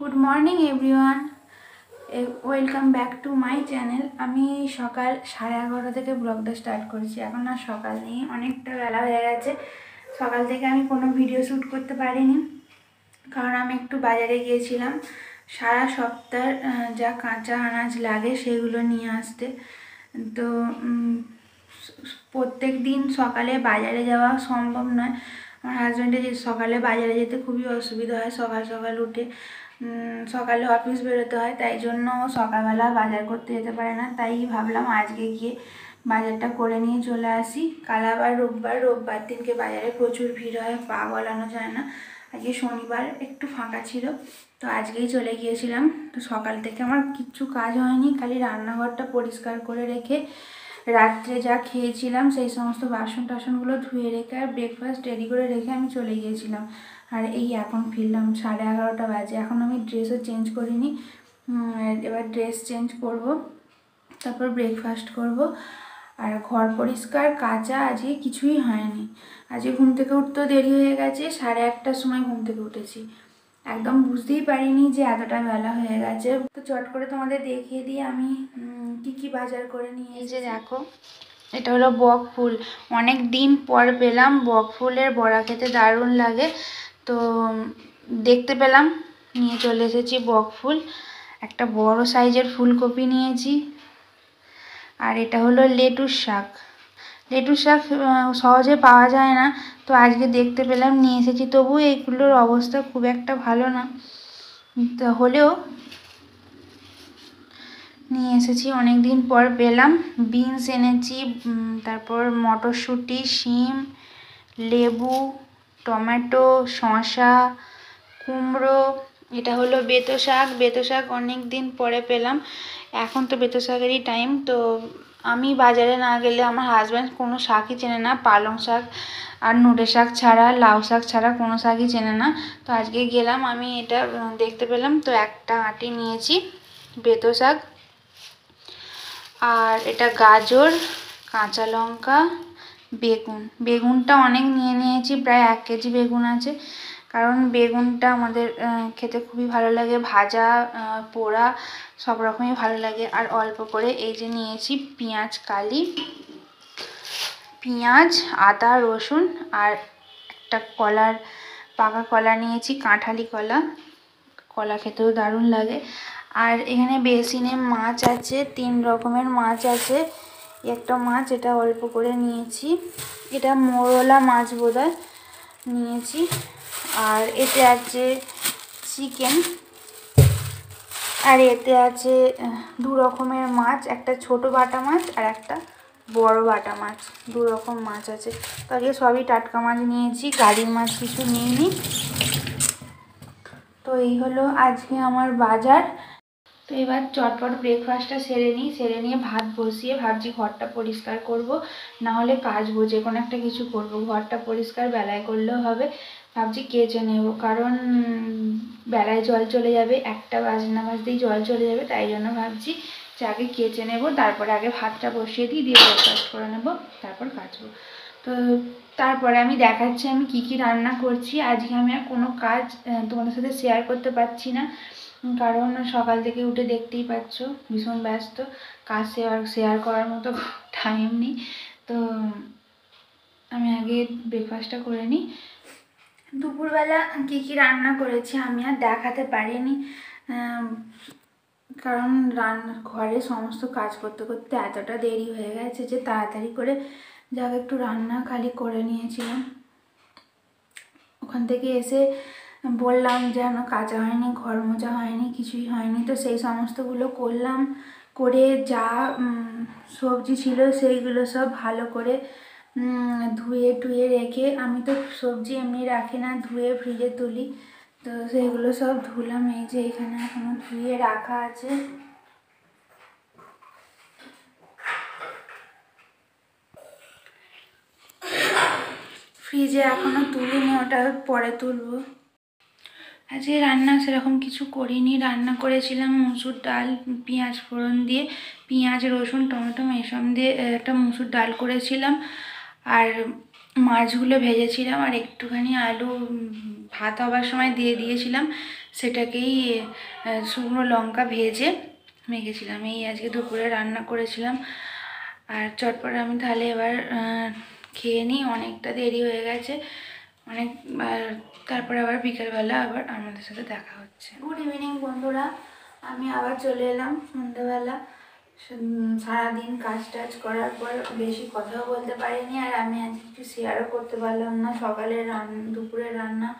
Good morning everyone welcome back to my channel আমি সকাল সাড়ে এগারোটা থেকে ব্লগটা স্টার্ট করেছি। এখন আর সকাল নেই, অনেকটা বেলা হয়ে গেছে। সকাল থেকে আমি কোনো ভিডিও শ্যুট করতে পারিনি, কারণ আমি একটু বাজারে গিয়েছিলাম। সারা সপ্তাহ যা কাঁচা আনাজ লাগে সেগুলো নিয়ে আসতে। তো প্রত্যেক দিন সকালে বাজারে যাওয়া সম্ভব নয়। আমার হাজব্যান্ডের সকালে বাজারে যেতে খুবই অসুবিধা হয় সকাল সকাল উঠে। সকালে অফিস বেরোতে হয়, তাই জন্য সকালবেলা বাজার করতে যেতে পারে না। তাই ভাবলাম আজকে গিয়ে বাজারটা করে নিয়ে চলে আসি। কাল আবার রোববার রোববার দিনকে বাজারে প্রচুর ভিড় হয়, পা গলানো যায় না। আজকে শনিবার, একটু ফাঁকা ছিল, তো আজকেই চলে গিয়েছিলাম। তো সকাল থেকে আমার কিচ্ছু কাজ হয়নি, খালি রান্নাঘরটা পরিষ্কার করে রেখে রাত্রে যা খেয়েছিলাম, সেই সমস্ত বাসন টাসনগুলো ধুয়ে রেখে আর ব্রেকফাস্ট রেডি করে রেখে আমি চলে গিয়েছিলাম। আর এই এখন ফিরলাম সাড়ে এগারোটা বাজে। এখন আমি ড্রেসও চেঞ্জ করিনি। এবার ড্রেস চেঞ্জ করব তারপর ব্রেকফাস্ট করব। আর ঘর পরিষ্কার কাঁচা আজকে কিছুই হয়নি। আজকে ঘুম থেকে উঠতেও দেরি হয়ে গেছে সাড়ে আটটার সময় ঘুম থেকে উঠেছি। একদম বুঝতেই পারিনি যে এতটা বেলা হয়ে গেছে। তো চট করে তোমাদের দেখিয়ে দিই আমি কি কি বাজার করে নিয়ে এই যে দেখো এটা হলো বক ফুল অনেক দিন পর পেলাম বক ফুলের বড়া খেতে দারুণ লাগে। তো দেখতে পেলাম, নিয়ে চলে এসেছি বক ফুল। একটা বড় সাইজের ফুলকপি নিয়েছি। আর এটা হলো লেটুস শাক। লেটুস শাক সহজে পাওয়া যায় না। তো আজকে দেখতে পেলাম, নিয়ে এসেছি। তবু এইগুলোর অবস্থা খুব একটা ভালো না। হলেও নিয়ে এসেছি অনেক দিন পর পেলাম। বিনস এনেছি তারপর মটরশুঁটি, শিম, লেবু টমেটো শশা কুমড়ো, এটা হলো বেতো শাক। বেতো শাক অনেক দিন পরে পেলাম। এখন তো বেতো শাকেরই টাইম তো আমি বাজারে না গেলে আমার হাজব্যান্ড কোনো শাকই চেনে না। পালং শাক আর নুটে শাক ছাড়া, লাউ শাক ছাড়া কোনো শাকই চেনে না। তো আজকে গেলাম আমি এটা দেখতে পেলাম। তো একটা আঁটি নিয়েছি বেতো শাক। আর এটা গাজর, কাঁচা লঙ্কা বেগুন। বেগুনটা অনেক নিয়ে নিয়েছি, প্রায় এক কেজি বেগুন আছে। কারণ বেগুনটা আমাদের খেতে খুবই ভালো লাগে। ভাজা পোড়া সব রকমই ভালো লাগে। আর অল্প করে এই যে নিয়েছি পেঁয়াজ, কালি, পেঁয়াজ, আদা, রসুন আর একটা কলার, পাকা কলা নিয়েছি, কাঁঠালি কলা। কলা খেতেও দারুণ লাগে। আর এখানে বেসিনে মাছ আছে, তিন রকমের মাছ আছে। একটা মাছ, এটা অল্প করে নিয়েছি। এটা মোরলা মাছ বোধহয় নিয়েছি। আর এতে আছে চিকেন। আর এতে আছে দু রকমের মাছ, একটা ছোট বাটা মাছ আর একটা বড় বাটা মাছ। দু রকম মাছ আছে। তো আজকে সবই টাটকা মাছ নিয়েছি গাড়ির মাছ কিছু নিইনি। তো এই হলো আজকে আমার বাজার। এবার চটপট ব্রেকফাস্টটা সেরে নিই। সেরে নিয়ে ভাত বসিয়ে ভাবছি ঘরটা পরিষ্কার করব। না হলে কাচবো, যে কোনো একটা কিছু করব। ঘরটা পরিষ্কার বেলায় করলেও হবে। ভাবছি কেচে নেব। কারণ বেলায় জল চলে যাবে, একটা বাজনা বাজতেই জল চলে যাবে। তাই জন্য ভাবছি যে আগে কেচে নেব, তারপরে আগে ভাতটা বসিয়ে দিই, দিয়ে ব্রেকফাস্ট করে নেব, তারপর কাচবো। তো, তারপরে আমি দেখাচ্ছি আমি কি কি রান্না করছি। আজকে আমি আর কোনো কাজ তোমাদের সাথে শেয়ার করতে পারছি না। কারণ সকাল থেকে উঠে দেখতেই পাচ্ছ, ভীষণ ব্যস্ত। কাজ শেয়ার শেয়ার করার মতো টাইম নেই। তো আমি আগে ব্রেকফাস্টটা করে নিই। দুপুরবেলা কী কী রান্না করেছি আমি আর দেখাতে পারিনি। কারণ রান্না ঘরে সমস্ত কাজ করতে করতে এতটা দেরি হয়ে গেছে যে তাড়াতাড়ি করে যাকে একটু রান্না খালি করে নিয়েছিলাম। ওখান থেকে এসে বললাম যে আমার কাজা হয়নি, ঘর মোজা হয়নি, কিছুই হয়নি। তো সেই সমস্তগুলো করলাম, করে যা সবজি ছিল সেইগুলো সব ভালো করে ধুয়ে টুয়ে রেখে, আমি তো সবজি এমনি রাখি না, ধুয়ে ফ্রিজে তুলি। তো সেইগুলো সব ধুলাম, এই যে এখানে এখনও ধুয়ে রাখা আছে। ফ্রিজে এখনও তুলিনি, ওটা পরে তুলবো। আজকে রান্না সেরকম কিছু করিনি। রান্না করেছিলাম মুসুর ডাল, পেঁয়াজ ফোড়ন দিয়ে। পেঁয়াজ, রসুন, টমেটো, মেশাম দিয়ে একটা মুসুর ডাল করেছিলাম। আর মাছগুলো ভেজেছিলাম আর একটুখানি আলু ভাত হবার সময় দিয়ে দিয়েছিলাম। সেটাকেই শুকনো লঙ্কা ভেজে মেখেছিলাম। এই আজকে দুপুরে রান্না করেছিলাম। আর চটপট আমি তাহলে এবার খেয়ে নিই। অনেকটা দেরি হয়ে গেছে। অনেক তারপরে আবার বিকেলবেলা আবার আমাদের সাথে দেখা হচ্ছে। গুড ইভিনিং বন্ধুরা। আমি আবার চলে এলাম সন্ধ্যেবেলা। সারাদিন কাজ টাজ করার পর বেশি কথাও বলতে পারিনি, আর আমি আজ কিছু শেয়ারও করতে পারলাম না। সকালে রান দুপুরে রান্না,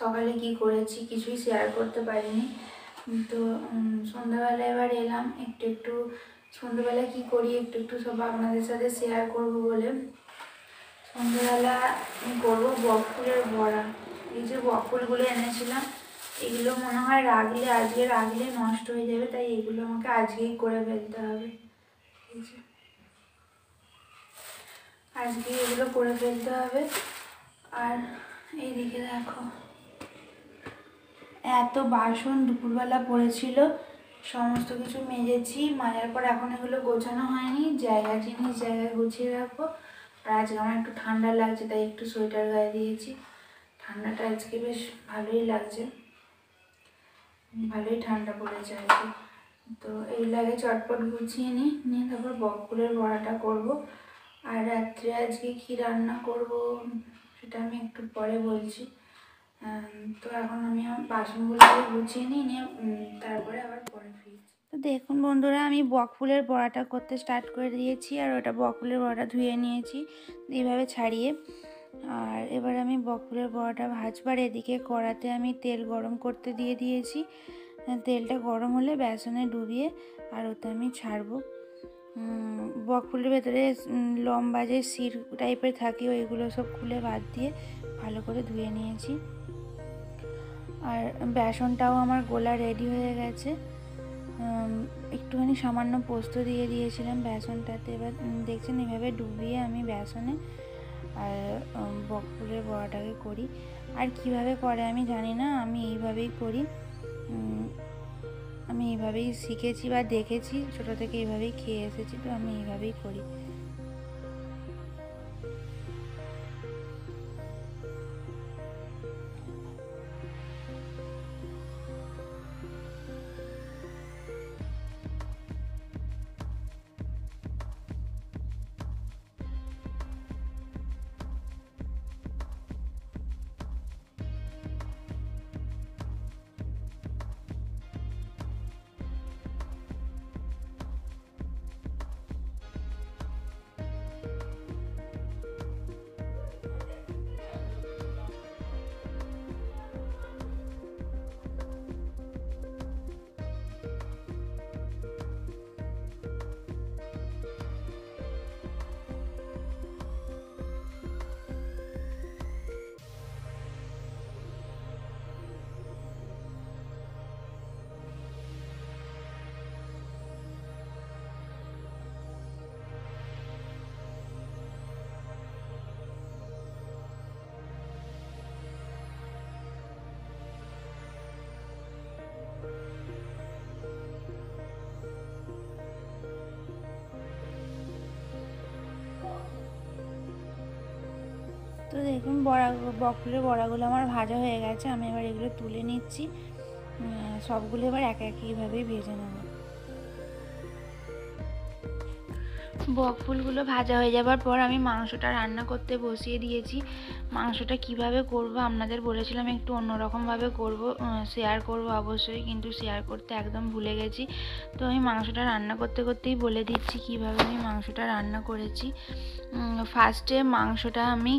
সকালে কি করেছি কিছুই শেয়ার করতে পারিনি। তো সন্ধ্যাবেলা এবার এলাম একটু একটু সন্ধ্যাবেলা কি করি একটু একটু সব আপনাদের সাথে শেয়ার করব বলে। সন্ধ্যাবেলা আমি করব বকফুলের বড়া। এই যে বকফুলগুলো এনেছিলাম, এগুলো মনে হয় রাখলে আজকে রাখলে নষ্ট হয়ে যাবে, তাই এগুলো আমাকে আজকেই করে ফেলতে হবে। আজকে এগুলো করে ফেলতে হবে। আর এইদিকে দেখো, এত বাসন দুপুরবেলা পড়েছিল, সমস্ত কিছু মেজেছি, মাজার পর এখন এগুলো গোছানো হয়নি, জায়গা জিনিস জায়গায় গুছিয়ে রাখব। আর আজকে আমার একটু ঠান্ডা লাগছে, তাই একটু সোয়েটার গায়ে দিয়েছি। ঠান্ডাটা আজকে বেশ ভালোই লাগছে। ভালোই ঠান্ডা পড়েছে আর তো এই লাগে চটপট গুছিয়ে নিই, নিয়ে তারপর বকফুলের বড়াটা করব। আর রাত্রে আজকে কী রান্না করব সেটা আমি একটু পরে বলছি। তো এখন আমি আমার বাসনগুলো গুছিয়ে নিই, নিয়ে তারপরে আবার পরে তো দেখুন বন্ধুরা আমি বকফুলের বড়াটা করতে স্টার্ট করে দিয়েছি আর ওটা বকফুলের বড়াটা ধুয়ে নিয়েছি এইভাবে ছাড়িয়ে। আর এবার আমি বকফুলের বড়াটা ভাজবার এদিকে কড়াতে আমি তেল গরম করতে দিয়ে দিয়েছি। তেলটা গরম হলে বেসনে ডুবিয়ে আর ওতে আমি ছাড়বো। উম, বকফুলের ভেতরে লম্বা যে সির টাইপের থাকে ওইগুলো সব খুলে বাদ দিয়ে ভালো করে ধুয়ে নিয়েছি। আর বেসনটাও আমার গোলা রেডি হয়ে গেছে। একটুখানি সামান্য পোস্ত দিয়ে দিয়েছিলাম বেসনটাতে। এবার দেখছেন এভাবে ডুবিয়ে আমি বেসনে আর বকফুলের বড়াটাকে করি। আর কীভাবে করে আমি জানি না, আমি এইভাবেই করি। আমি এইভাবেই শিখেছি বা দেখেছি, ছোটো থেকে এইভাবেই খেয়ে এসেছি, তো আমি এইভাবেই করি। দেখুন, বড়া বকফুলের বড়াগুলো আমার ভাজা হয়ে গেছে, আমি এবার এগুলো তুলে নিচ্ছি। সবগুলো এবার এক একইভাবেই ভেজে নেব। বকফুলগুলো ভাজা হয়ে যাবার পর আমি মাংসটা রান্না করতে বসিয়ে দিয়েছি। মাংসটা কীভাবে করব আপনাদের বলেছিলাম, একটু অন্যরকমভাবে করব শেয়ার করব অবশ্যই, কিন্তু শেয়ার করতে একদম ভুলে গেছি। তো আমি মাংসটা রান্না করতে করতেই বলে দিচ্ছি কীভাবে আমি মাংসটা রান্না করেছি। ফার্স্টে মাংসটা আমি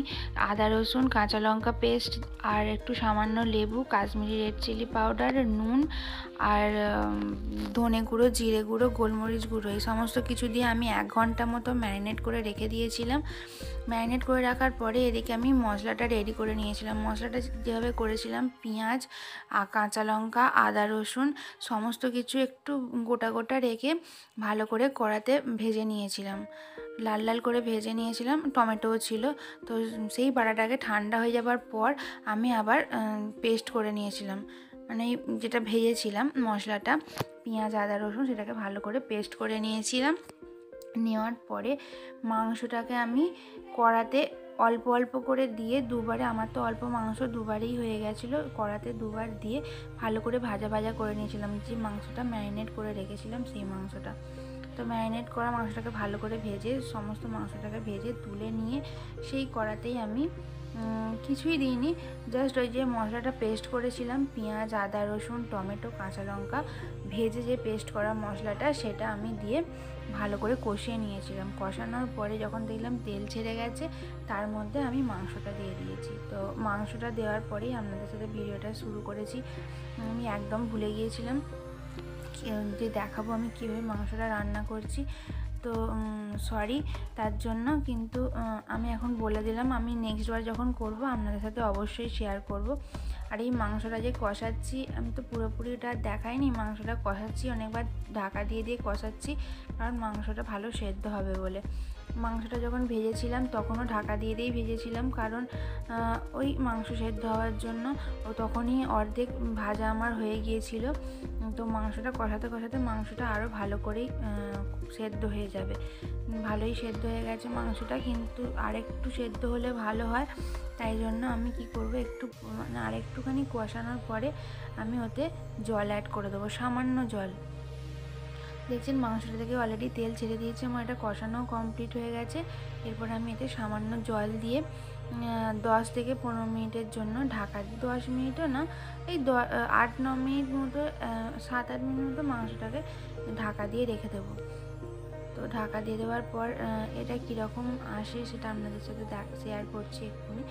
আদা, রসুন, কাঁচা লঙ্কা পেস্ট আর একটু সামান্য লেবু, কাশ্মীরি রেড চিলি পাউডার নুন আর ধনে গুঁড়ো, জিরে গুঁড়ো, গোলমরিচ গুঁড়ো এই সমস্ত কিছু দিয়ে আমি এক ঘণ্টা মতো ম্যারিনেট করে রেখে দিয়েছিলাম। ম্যারিনেট করে রাখার পরে এদিকে আমি মশলাটা রেডি করে নিয়েছিলাম। মশলাটা যেভাবে করেছিলাম, পেঁয়াজ কাঁচা লঙ্কা, আদা, রসুন, সমস্ত কিছু একটু গোটা গোটা রেখে ভালো করে কড়াতে ভেজে নিয়েছিলাম। লাল লাল করে ভেজে নিয়েছিলাম, টমেটোও ছিল। তো সেই বাটাটাকে ঠান্ডা হয়ে যাবার পর আমি আবার পেস্ট করে নিয়েছিলাম। মানে যেটা ভেজেছিলাম মশলাটা, পেঁয়াজ, আদা, রসুন, সেটাকে ভালো করে পেস্ট করে নিয়েছিলাম। নেওয়ার পরে মাংসটাকে আমি কড়াতে অল্প অল্প করে দিয়ে দুবারে, আমার তো অল্প মাংস দুবারেই হয়ে গেছিল, কড়াতে দুবার দিয়ে ভালো করে ভাজা ভাজা করে নিয়েছিলাম। যে মাংসটা ম্যারিনেট করে রেখেছিলাম সেই মাংসটা। তো ম্যারিনেট করা মাংসটাকে ভালো করে ভেজে, সমস্ত মাংসটাকে ভেজে তুলে নিয়ে সেই কড়াতেই আমি কিছুই দিইনি। জাস্ট ওই যে মশলাটা পেস্ট করেছিলাম, পেঁয়াজ, আদা, রসুন, টমেটো, কাঁচা লঙ্কা, ভেজে যে পেস্ট করা মশলাটা, সেটা আমি দিয়ে ভালো করে কষিয়ে নিয়েছিলাম। কষানোর পরে যখন দেখলাম তেল ছেড়ে গেছে, তার মধ্যে আমি মাংসটা দিয়ে দিয়েছি। তো মাংসটা দেওয়ার পরেই আপনাদের সাথে ভিডিওটা শুরু করেছি। আমি একদম ভুলে গিয়েছিলাম। যে দেখাবো আমি কীভাবে মাংসটা রান্না করছি। তো সরি তার জন্য কিন্তু আমি এখন বলে দিলাম, আমি নেক্সট বার যখন করব, আপনাদের সাথে অবশ্যই শেয়ার করব। আর এই মাংসটা যে কষাচ্ছি, আমি তো পুরোপুরি পুরোপুরিটা দেখাইনি, মাংসটা কষাচ্ছি, অনেকবার ঢাকা দিয়ে দিয়ে কষাচ্ছি, কারণ মাংসটা ভালো সেদ্ধ হবে বলে। মাংসটা যখন ভেজেছিলাম, তখনও ঢাকা দিয়ে দিয়েই ভেজেছিলাম। কারণ ওই মাংস সেদ্ধ হওয়ার জন্য ও তখনই অর্ধেক ভাজা আমার হয়ে গিয়েছিল। তো মাংসটা কষাতে কষাতে মাংসটা আরও ভালো করেই সেদ্ধ হয়ে যাবে। ভালোই সেদ্ধ হয়ে গেছে মাংসটা, কিন্তু আরেকটু সেদ্ধ হলে ভালো হয়। তাই জন্য আমি কি করব, একটু মানে আরেকটুখানি কষানোর পরে আমি ওতে জল অ্যাড করে দেবো, সামান্য জল। দেখছেন মাংসটা থেকে অলরেডি তেল ছেড়ে দিয়েছে, আমার এটা কষানো কমপ্লিট হয়ে গেছে। এরপর আমি এতে সামান্য জল দিয়ে দশ থেকে পনেরো মিনিটের জন্য ঢাকা দিই দশ মিনিটও না, এই দ আট, ন মিনিট মতো সাত, আট মিনিট মতো মাংসটাকে ঢাকা দিয়ে রেখে দেবো। তো ঢাকা দিয়ে দেওয়ার পর এটা কীরকম আসে সেটা আপনাদের সাথে শেয়ার করছি এক্ষুনি।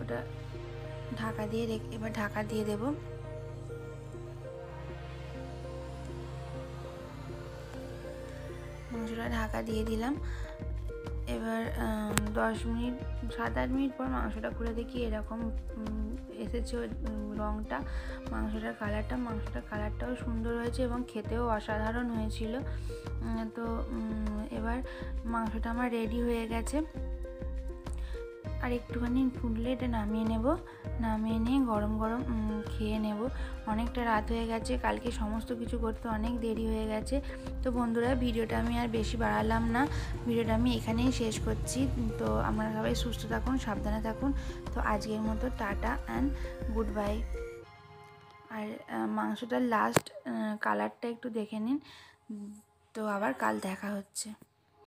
ওটা ঢাকা দিয়ে রেখে এবার ঢাকা দিয়ে দেবো। মাংসটা ঢাকা দিয়ে দিলাম। এবার দশ মিনিট, সাত আট মিনিট পর মাংসটা খুলে দেখি এরকম এসেছে রঙটা মাংসটার কালারটা, মাংসটার কালারটাও সুন্দর হয়েছে এবং খেতেও অসাধারণ হয়েছিল। তো এবার মাংসটা আমার রেডি হয়ে গেছে। আর একটুখানি ফুটলে এটা নামিয়ে নেব। নামিয়ে নিয়ে গরম গরম খেয়ে নেব। অনেকটা রাত হয়ে গেছে, কালকে সমস্ত কিছু করতে অনেক দেরি হয়ে গেছে। তো বন্ধুরা, ভিডিওটা আমি আর বেশি বাড়ালাম না। ভিডিওটা আমি এখানেই শেষ করছি। তো আপনারা সবাই সুস্থ থাকুন, সাবধানে থাকুন। তো আজকের মতো টাটা অ্যান্ড গুড বাই আর মাংসটার লাস্ট কালারটা একটু দেখে নিন। তো আবার কাল দেখা হচ্ছে।